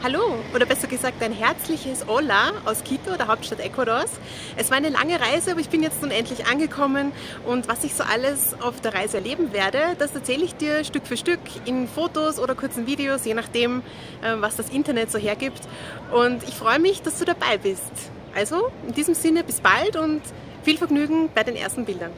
Hallo oder besser gesagt ein herzliches Hola aus Quito, der Hauptstadt Ecuadors. Es war eine lange Reise, aber ich bin jetzt nun endlich angekommen und was ich so alles auf der Reise erleben werde, das erzähle ich dir Stück für Stück in Fotos oder kurzen Videos, je nachdem, äh, was das Internet so hergibt. Und ich freue mich, dass du dabei bist. Also in diesem Sinne bis bald und viel Vergnügen bei den ersten Bildern.